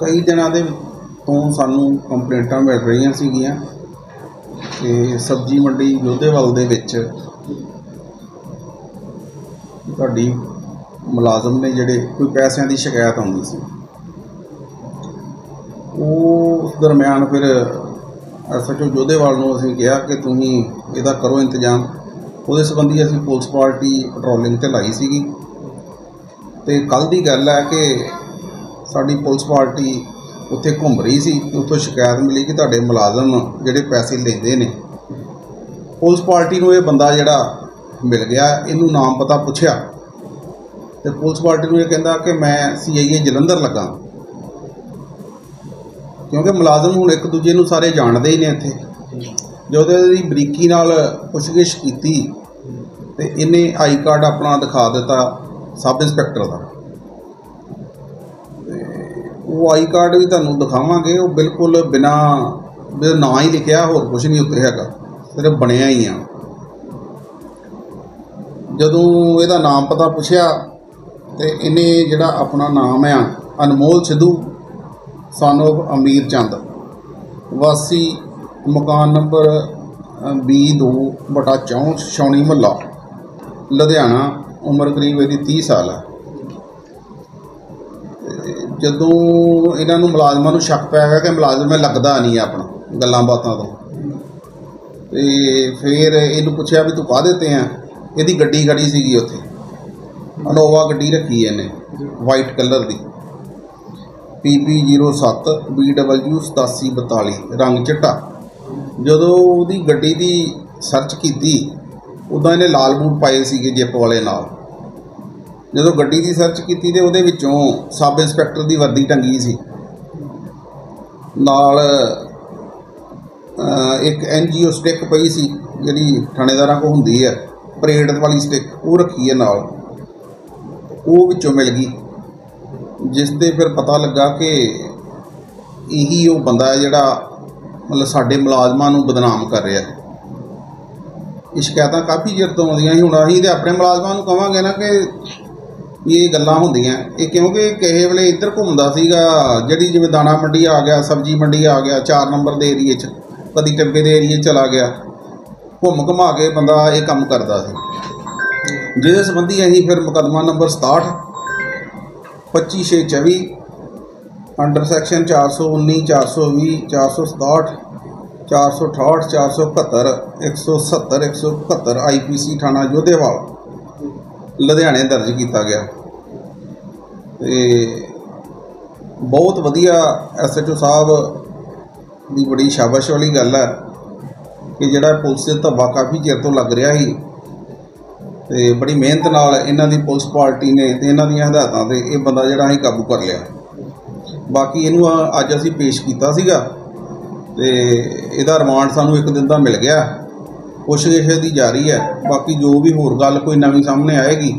ਕਈ ਦਿਨਾਂ ਦੇ ਤੋਂ ਸਾਨੂੰ ਕੰਪਲੇਂਟਾਂ ਮਿਲ ਰਹੀਆਂ ਸੀਗੀਆਂ ਕਿ ਸਬਜ਼ੀ ਮੰਡੀ ਯੋਧੇਵਾਲ ਦੇ ਵਿੱਚ ਤੁਹਾਡੀ ਮੁਲਾਜ਼ਮ ਨੇ ਜਿਹੜੇ ਕੋਈ ਪੈਸਿਆਂ ਦੀ ਸ਼ਿਕਾਇਤ ਆਉਂਦੀ ਸੀ ਉਹ ਉਸ ਦਰਮਿਆਨ ਫਿਰ ਐਸਐਚਓ ਜੋਧੇਵਾਲ ਨੂੰ ਅਸੀਂ ਕਿਹਾ ਕਿ ਤੁਸੀਂ ਇਹਦਾ ਕਰੋ ਇੰਤਜ਼ਾਮ। ਉਹਦੇ ਸੰਬੰਧੀ ਅਸੀਂ ਪੁਲਿਸ ਪਾਰਟੀ ਪੈਟਰੋਲਿੰਗ ਤੇ ਲਾਈ ਸੀਗੀ। ਤੇ ਕੱਲ ਦੀ ਗੱਲ ਹੈ ਕਿ ਸਾਡੀ ਪੁਲਿਸ ਪਾਰਟੀ ਉੱਥੇ ਘੁੰਮ ਰਹੀ ਸੀ ਉੱਥੋਂ ਸ਼ਿਕਾਇਤ ਮਿਲੀ ਕਿ ਤੁਹਾਡੇ ਮੁਲਾਜ਼ਮ ਜਿਹੜੇ ਪੈਸੇ ਲੈਂਦੇ ਨੇ। ਪੁਲਿਸ ਪਾਰਟੀ ਨੂੰ ਇਹ ਬੰਦਾ ਜਿਹੜਾ ਮਿਲ ਗਿਆ, ਇਹਨੂੰ ਨਾਮ ਪਤਾ ਪੁੱਛਿਆ। ਤੇ ਪੁਲਿਸ ਪਾਰਟੀ ਨੂੰ ਇਹ ਕਹਿੰਦਾ ਕਿ ਮੈਂ ਸੀਆਈਏ ਜਲੰਧਰ ਲੱਗਾ। ਕਿਉਂਕਿ ਮੁਲਾਜ਼ਮ ਹੁਣ ਇੱਕ ਦੂਜੇ ਨੂੰ ਸਾਰੇ ਜਾਣਦੇ ਹੀ ਨੇ ਇੱਥੇ। ਜਦੋਂ ਇਹਦੀ ਬਰੀਕੀ ਨਾਲ ਪੁੱਛਗਿੱਛ ਕੀਤੀ ਤੇ ਇਹਨੇ ਆਈ ਕਾਰਡ ਆਪਣਾ ਦਿਖਾ ਦਿੱਤਾ ਸਬ ਇੰਸਪੈਕਟਰ ਦਾ। ਉਹ ਆਈ ਕਾਰਡ ਵੀ ਤੁਹਾਨੂੰ ਦਿਖਾਵਾਂਗੇ, ਉਹ ਬਿਲਕੁਲ ਬਿਨਾ ਨਾਂ ਹੀ ਲਿਖਿਆ, ਹੋਰ ਕੁਝ ਨਹੀਂ ਉੱਤੇ ਹੈਗਾ। ਸਿਰਫ ਬਣਿਆ ਹੀ ਆ। ਜਦੋਂ ਇਹਦਾ ਨਾਮ ਪਤਾ ਪੁੱਛਿਆ, ਤੇ ਇਹਨੇ ਜਿਹੜਾ ਆਪਣਾ ਨਾਮ ਆ, ਅਨਮੋਲ ਸਿੱਧੂ, son of ਅਮੀਰ ਚੰਦ। ਵਾਸੀ ਮਕਾਨ ਨੰਬਰ B2 ਬਟਾ 64 ਛਾਉਣੀ ਮਹੱਲਾ, ਲੁਧਿਆਣਾ, ਉਮਰ ਕਰੀਬ ਇਹਦੀ 30 ਸਾਲ ਹੈ ਜਦੋਂ ਇਹਨਾਂ ਨੂੰ ਮੁਲਾਜ਼ਮਾਂ ਨੂੰ ਸ਼ੱਕ ਪੈ ਗਿਆ ਕਿ ਮੁਲਾਜ਼ਮ ਇਹ ਲੱਗਦਾ ਨਹੀਂ ਆਪਣਾ, ਗੱਲਾਂ ਬਾਤਾਂ ਤੋਂ। ਤੇ ਫਿਰ ਇਹਨੂੰ ਪੁੱਛਿਆ ਵੀ ਤੂੰ ਕਾਹਦੇ ਤੇ ਆ? ਇਹਦੀ ਗੱਡੀ ਖੜੀ ਸੀਗੀ ਉੱਥੇ। ਅਨੋਵਾ ਗੱਡੀ ਰੱਖੀ ਇਹਨੇ ਵਾਈਟ ਕਲਰ ਦੀ। PP07 BW 8742 ਰੰਗ ਚਿੱਟਾ। ਜਦੋਂ ਉਹਦੀ ਗੱਡੀ ਦੀ ਸਰਚ ਕੀਤੀ, ਉਦਾਂ ਇਹਨੇ ਲਾਲ ਬੂਟ ਪਾਏ ਸੀਗੇ ਜਿੱਪ ਵਾਲੇ ਨਾਲ। ਜਦੋਂ ਗੱਡੀ ਦੀ ਸਰਚ ਕੀਤੀ ਤੇ ਉਹਦੇ ਵਿੱਚੋਂ ਸਬ ਇੰਸਪੈਕਟਰ ਦੀ ਵਰਦੀ ਟੰਗੀ ਸੀ। ਨਾਲ ਅਹ, ਇੱਕ ਐਨਜੀਓ ਸਟਿੱਕ ਪਈ ਸੀ ਜਿਹੜੀ ਥਾਣੇਦਾਰਾਂ ਕੋਲ ਹੁੰਦੀ ਹੈ ਪਰੇਡ ਵਾਲੀ ਸਟਿੱਕ ਉਹ ਰੱਖੀ ਹੈ ਨਾਲ। ਉਹ ਵਿੱਚੋਂ ਮਿਲ ਗਈ ਜਿਸ 'ਤੇ ਫਿਰ ਪਤਾ ਲੱਗਾ ਕਿ ਇਹੀ ਉਹ ਬੰਦਾ ਹੈ ਜਿਹੜਾ ਮਤਲਬ ਸਾਡੇ ਮੁਲਾਜ਼ਮਾਂ ਨੂੰ ਬਦਨਾਮ ਕਰ ਰਿਹਾ। ਹੈ ਇਹ ਸ਼ਿਕਾਇਤਾਂ ਕਾਫੀ ਚਿਰ ਤੋਂ ਆਉਂਦੀਆਂ ਸੀ ਹੁਣ ਅਸੀਂ ਤੇ ਆਪਣੇ ਮੁਲਾਜ਼ਮਾਂ ਨੂੰ ਕਵਾਂਗੇ ਨਾ ਕਿ ਇਹ ਗੱਲਾਂ ਹੁੰਦੀਆਂ। ਇਹ ਕਿਉਂਕਿ ਕਿਸੇ ਵੇਲੇ ਇੱਧਰ ਘੁੰਮਦਾ ਸੀਗਾ, ਜਿਹੜੀ ਜਿਵੇਂ ਦਾਣਾ ਮੰਡੀ ਆ ਗਿਆ, ਸਬਜ਼ੀ ਮੰਡੀ ਆ ਗਿਆ 4 ਨੰਬਰ ਦੇ ਏਰੀਏ 'ਚ, ਕਦੀ ਟੱਬੇ ਦੇ ਏਰੀਏ 'ਚ ਚਲਾ ਗਿਆ। ਘੁੰਮ ਘੁਮਾ ਕੇ ਬੰਦਾ ਇਹ ਕੰਮ ਕਰਦਾ ਸੀ। ਜਿਹਦੇ ਸੰਬੰਧੀ ਅਸੀਂ ਫਿਰ ਮੁਕੱਦਮਾ ਨੰਬਰ 67 25624 ਅੰਡਰ ਸੈਕਸ਼ਨ 419 420 467 468 471 170 171 ਆਈਪੀਸੀ ਥਾਣਾ ਜੋਧੇਵਾਲ। ਲੁਧਿਆਣੇ ਦਰਜ ਕੀਤਾ ਗਿਆ। ਤੇ ਬਹੁਤ ਵਧੀਆ ਐਸਐਚਓ ਸਾਹਿਬ ਦੀ ਬੜੀ ਸ਼ਾਬਾਸ਼ ਵਾਲੀ ਗੱਲ ਹੈ ਕਿ ਜਿਹੜਾ ਪੁਲਿਸ ਦੇ ਧੱਬਾ ਕਾਫੀ ਚਿਰ ਤੋਂ ਲੱਗ ਰਿਹਾ ਸੀ ਤੇ ਬੜੀ ਮਿਹਨਤ ਨਾਲ ਇਹਨਾਂ ਦੀ ਪੁਲਿਸ ਪਾਰਟੀ ਨੇ ਤੇ ਇਹਨਾਂ ਦੀਆਂ ਹਦਾਇਤਾਂ ਤੇ ਇਹ ਬੰਦਾ ਜਿਹੜਾ ਅਸੀਂ ਕਾਬੂ ਕਰ ਲਿਆ। ਬਾਕੀ ਇਹਨੂੰ ਅੱਜ ਅਸੀਂ ਪੇਸ਼ ਕੀਤਾ ਸੀਗਾ ਤੇ ਇਹਦਾ ਰਿਮਾਂਡ ਸਾਨੂੰ ਇੱਕ ਦਿਨ ਦਾ ਮਿਲ ਗਿਆ। ਪੁੱਛਗਿੱਛ ਦੀ ਜਾਰੀ ਹੈ। ਬਾਕੀ ਜੋ ਵੀ ਹੋਰ ਗੱਲ ਕੋਈ ਨਵੀਂ ਸਾਹਮਣੇ ਆਏਗੀ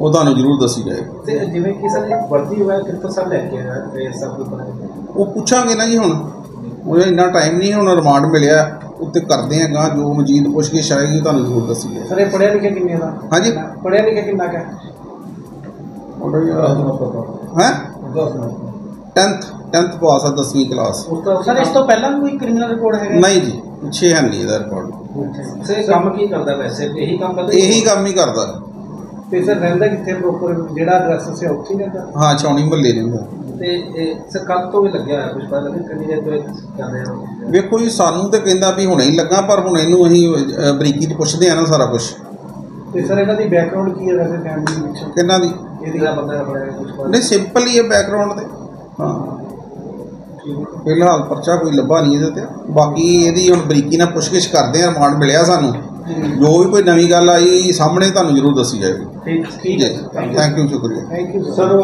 ਉਹ ਤੁਹਾਨੂੰ ਜ਼ਰੂਰ ਦੱਸੀ ਜਾਏਗੀ। ਤੇ ਜਿਵੇਂ ਕਿਸੇ ਨੇ ਵਰਦੀ ਹੋਇਆ ਕਿੱਥੋਂ ਸਭ ਲੈ ਕੇ ਆਇਆ ਤੇ ਸਭ ਕੁਝ ਉਹ ਪੁੱਛਾਂਗੇ ਨਾ ਜੀ ਹੁਣ। ਉਹ ਇੰਨਾ ਟਾਈਮ ਨਹੀਂ ਹੁਣ ਰਿਮਾਂਡ ਮਿਲਿਆ। ਉੱਤੇ ਕਰਦੇ ਆ ਗਾਂ ਜੋ ਮਜੀਦ ਪੁੱਛਗਿੱਛ ਆਏਗੀ ਤੁਹਾਨੂੰ ਜ਼ਰੂਰ ਦੱਸੀ ਜਾਏਗੀ ਸਰ ਇਹ ਪੜਿਆ ਲਿਖਿਆ ਕਿੰਨੇ ਦਾ? ਹਾਂਜੀ। ਪੜਿਆ ਲਿਖਿਆ ਕਿੰਨਾ ਕਾ ਹੈ? 10th 10th ਪਾਸ ਆ 10ਵੀਂ ਕਲਾਸ। ਸਰ ਇਸ ਤੋਂ ਪਹਿਲਾਂ ਕੋਈ ਕ੍ਰਿਮੀਨਲ ਰਿਪੋਰਟ ਹੈਗਾ? ਨਹੀਂ ਜੀ ਪਿੱਛੇ ਹੈ ਨਹੀਂ ਇਹਦਾ ਰਿਕਾਰਡ ਸਰ ਕੰਮ ਕੀ ਕਰਦਾ ਵੈਸੇ? ਇਹੀ ਕੰਮ ਕਰਦਾ ਇਹੀ ਕੰਮ ਹੀ ਕਰਦਾ। ਤੇ ਸਰ ਰਹਿੰਦਾ ਕਿੱਥੇ ਪ੍ਰੋਪਰ ਜਿਹੜਾ ਐਡਰੈਸ ਸੇ ਉੱਥੇ ਹੀ ਰਹਿੰਦਾ? ਹਾਂ ਚੌਣੀ ਮਹੱਲੇ ਰਹਿੰਦਾ ਤੇ ਸਰ ਕੱਲ ਤੋਂ ਵੀ ਲੱਗਿਆ ਹੋਇਆ ਕੁਝ ਪਤਾ ਲੱਗੇ ਕਿੰਨੀ ਦੇਰ ਤੋਂ ਕਰ ਰਹੇ ਵੇਖੋ ਜੀ ਸਾਨੂੰ ਤੇ ਕਹਿੰਦਾ ਵੀ ਹੁਣੇ ਹੀ ਲੱਗਾ ਪਰ ਹੁਣ ਇਹਨੂੰ ਅਸੀਂ ਬਰੀਕੀ 'ਚ ਪੁੱਛਦੇ ਆ ਨਾ ਸਾਰਾ ਕੁਝ ਤੇ ਸਰ ਇਹਨਾਂ ਦੀ ਬੈਕਗ੍ਰਾਉਂਡ ਕੀ ਹੈ ਵੈਸੇ ਫੈਮਿਲੀ ਵਿੱਚ? ਕਿੰਨਾ ਦੀ ਇਹਦੀ ਦਾ ਬੰਦਾ ਬੜਾ ਕੁਝ ਨਹੀਂ ਸਿੰਪਲ ਹੀ ਹੈ ਬੈਕਗ੍ਰਾਉਂਡ ਤੇ। ਹਾਂ। ਫਿਲਹਾਲ ਪਰਚਾ ਕੋਈ ਲੱਭਾ ਨਹੀਂ ਇਹਦੇ ਤੇ। ਬਾਕੀ ਇਹਦੀ ਹੁਣ ਬਰੀਕੀ ਨਾਲ ਪੁੱਛਗਿੱਛ ਕਰਦੇ ਆ ਰਿਮਾਂਡ ਮਿਲਿਆ ਸਾਨੂੰ। ਜੋ ਵੀ ਕੋਈ ਨਵੀਂ ਗੱਲ ਆਈ ਸਾਹਮਣੇ ਤੁਹਾਨੂੰ ਜ਼ਰੂਰ ਦੱਸੀ ਜਾਏਗੀ। ਠੀਕ ਹੈ ਥੈਂਕ ਯੂ ਸ਼ੁਕਰੀਆ। Thank you sir